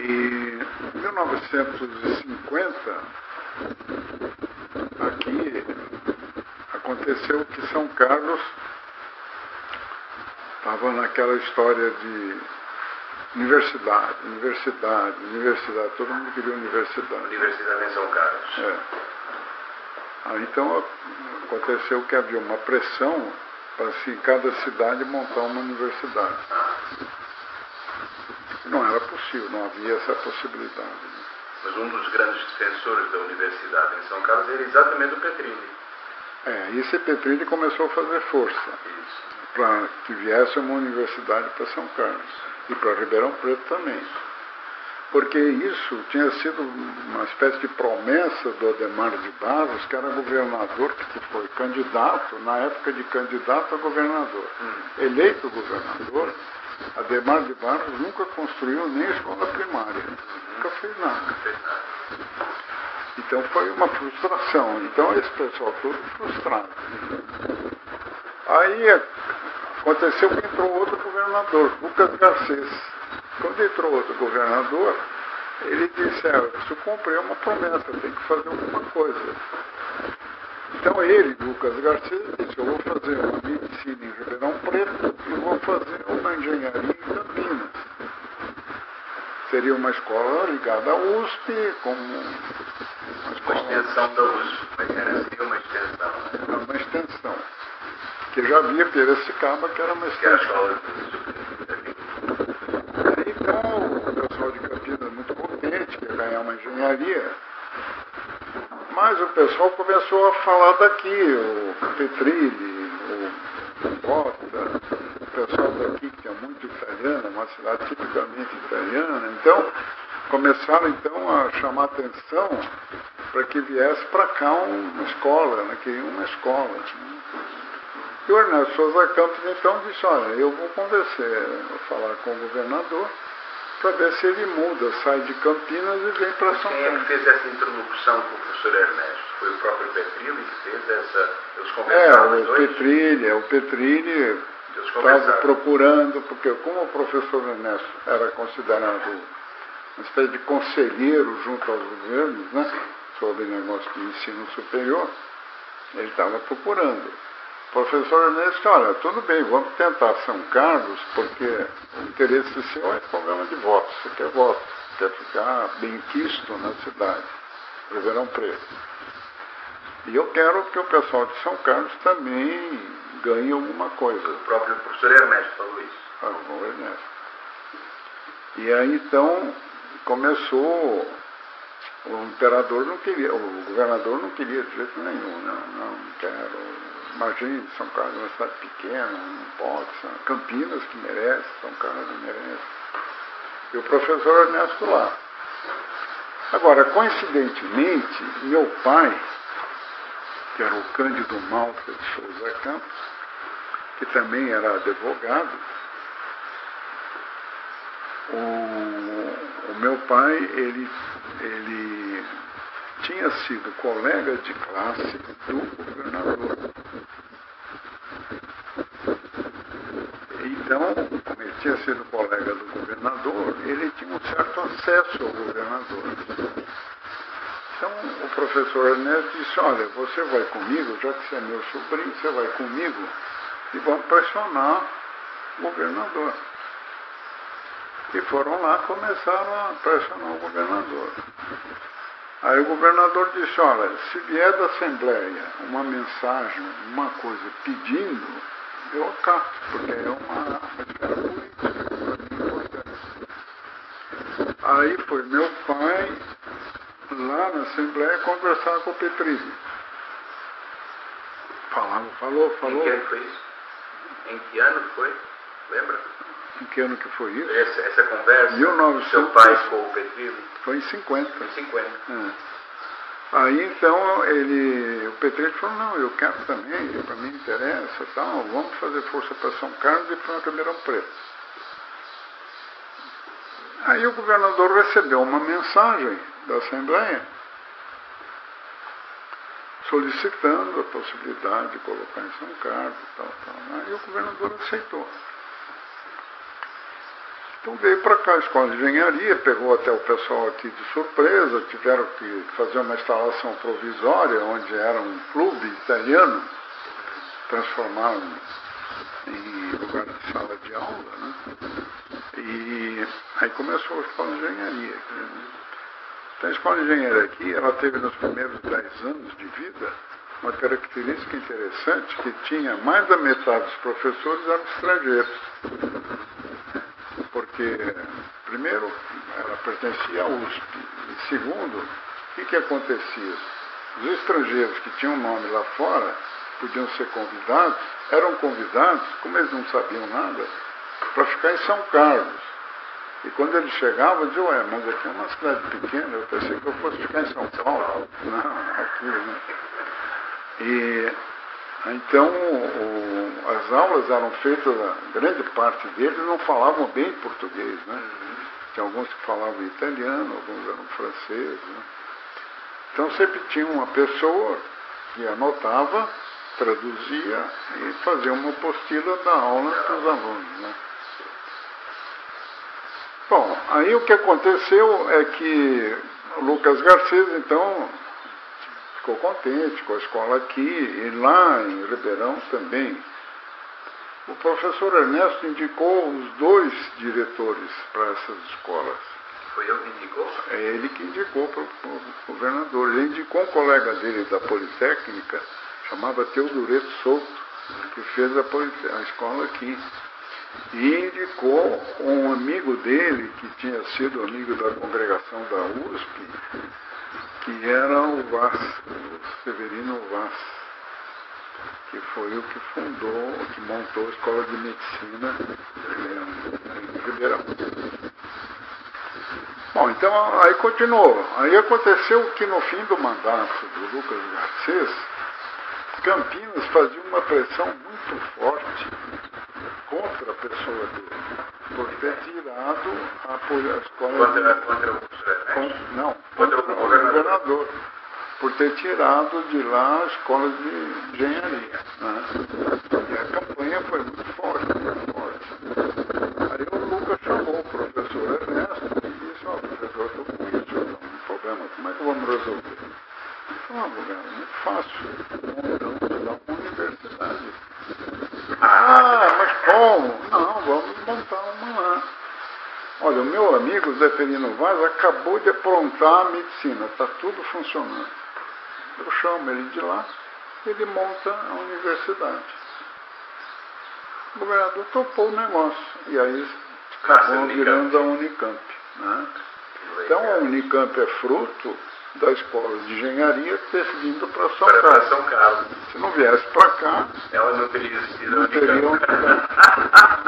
E em 1950, aqui aconteceu que São Carlos estava naquela história de universidade, universidade, universidade, todo mundo queria universidade. Universidade em São Carlos. É. Aí, então aconteceu que havia uma pressão para se em cada cidade montar uma universidade. Não era possível, não havia essa possibilidade. né? Mas um dos grandes defensores da universidade em São Carlos era exatamente o Petrilli. É, e esse Petrilli começou a fazer força para que viesse uma universidade para São Carlos e para Ribeirão Preto também. Porque isso tinha sido uma espécie de promessa do Ademar de Barros, que era governador, que foi candidato, na época de candidato a governador. Eleito governador, Ademar de Barros nunca construiu nem escola primária, nunca fez nada. Então foi uma frustração. Então esse pessoal todo frustrado. Aí aconteceu que entrou outro governador, Lucas Garcês. Quando entrou outro governador, ele disse, é, eu preciso cumprir uma promessa, tem que fazer alguma coisa. Então ele, Lucas disse, eu vou fazer uma medicina em Ribeirão Preto e vou fazer uma engenharia em Campinas. Seria uma escola ligada à USP, como uma Uma escola extensão da USP. Mas era assim uma extensão. era uma extensão. Que já havia Piracicaba, que era uma Que era a extensão. Aí, Então, o pessoal de Campinas muito contente, que ia ganhar uma engenharia. Mas o pessoal começou a falar daqui, o Petrilli, o Bota, o pessoal daqui que é muito italiano, uma cidade tipicamente italiana. Então, começaram então a chamar atenção para que viesse para cá uma escola, né? queriam uma escola. né? E o Ernesto Souza Campos então disse, olha, eu vou convencer, vou falar com o governador para ver se ele muda, sai de Campinas e vem para São Quem é que Paulo. fez essa introdução com o professor Ernesto? Foi o próprio Petrilli que fez essa. Eles É, conversaram os o dois? Petrilli, é, o Petrilli estava procurando, porque como o professor Ernesto era considerado uma espécie de conselheiro junto aos governos, né, sobre negócio de ensino superior, ele estava procurando. O professor Ernesto, disse, olha, tudo bem, vamos tentar São Carlos, porque o interesse seu é problema de votos, você quer voto, quer ficar bem quisto na cidade, Ribeirão Preto. E eu quero que o pessoal de São Carlos também ganhe alguma coisa. O próprio professor Ernesto falou isso. Ah, o Ernesto. E aí então começou, o imperador não queria, o governador não queria de jeito nenhum, não, não, não quero. Imagine, São Carlos é uma cidade pequena, não pode, Campinas que merece, São Carlos não merece. E o professor Ernesto lá. Agora, coincidentemente, meu pai, que era o Cândido Malta de Souza Campos, que também era advogado, o, o meu pai, ele, ele tinha sido colega de classe do governador. Então, como tinha sido colega do governador, ele tinha um certo acesso ao governador. Então, o professor Ernesto disse, olha, você vai comigo, já que você é meu sobrinho, você vai comigo e vamos pressionar o governador. E foram lá, começaram a pressionar o governador. Aí o governador disse, olha, se vier da Assembleia uma mensagem, uma coisa pedindo, eu acato, porque é uma, uma esfera política, para mim importante. Aí foi meu pai lá na Assembleia conversar com o Petrilli. Falava, falou, Em falou. que ano foi isso? Em que ano foi? Lembra? Em que ano que foi isso? Essa, essa conversa 1900. seu pai com o Petrilli? Foi em 50. Em 50. É. Aí então ele, o Petrilli falou, não, eu quero também, para mim interessa, tal, vamos fazer força para São Carlos e para Ribeirão Preto. Aí o governador recebeu uma mensagem da Assembleia solicitando a possibilidade de colocar em São Carlos e tal, tal. Aí o governador aceitou. Então veio para cá a escola de engenharia, pegou até o pessoal aqui de surpresa, tiveram que fazer uma instalação provisória, onde era um clube italiano, transformaram em lugar de sala de aula, né? E aí começou a escola de engenharia. Então a escola de engenharia aqui, ela teve nos primeiros dez anos de vida uma característica interessante que tinha mais da metade dos professores eram estrangeiros. Porque, primeiro, ela pertencia à USP. E segundo, o que, que acontecia? Os estrangeiros que tinham nome lá fora podiam ser convidados, eram convidados, como eles não sabiam nada, para ficar em São Carlos. E quando eles chegavam, eu dizia, ué, mas aqui é uma cidade pequena, eu pensei que eu fosse ficar em São Paulo. Não, aqui, né? E então o, as aulas eram feitas, grande parte deles não falavam bem português, né? Tinha alguns que falavam italiano, alguns eram franceses. Né? Então sempre tinha uma pessoa que anotava, traduzia e fazia uma apostila da aula para os alunos. Né? Bom, aí o que aconteceu é que Lucas Garcês, então, ficou contente com a escola aqui e lá em Ribeirão também. O professor Ernesto indicou os dois diretores para essas escolas. Foi ele que indicou? É ele que indicou para o governador. Ele indicou um colega dele da Politécnica, chamava Teodoreto Souto, que fez a, a escola aqui. E indicou um amigo dele, que tinha sido amigo da congregação da USP, que era o Vaz, o Severino Vaz, que foi o que fundou, que montou a Escola de Medicina em Ribeirão. Bom, então aí continuou. Aí aconteceu que no fim do mandato do Lucas Garcês, Campinas fazia uma pressão muito forte contra a pessoa dele, por ter tirado a, a escola Contra, de... contra o professor não, Contra contra o governador. governador, por ter tirado de lá a escola de engenharia. Né? E a campanha foi muito forte, muito forte. Aí o Lucas chamou o professor Ernesto e disse, ó, professor, eu estou com isso, eu tenho um problema, como é que vamos resolver? Ele falou, ah, é muito fácil, montamos lá uma universidade. Ah, mas como? Não, vamos montar uma lá. Olha, o meu amigo Zeferino Vaz acabou de aprontar a medicina, está tudo funcionando. Eu chamo ele de lá, ele monta a universidade. O governador topou o negócio. E aí acabou virando a Unicamp. Né? Então a Unicamp é fruto da escola de engenharia ter vindo para São Para, Carlos. São Carlos. Se não viesse para cá, não teria não. Unicamp.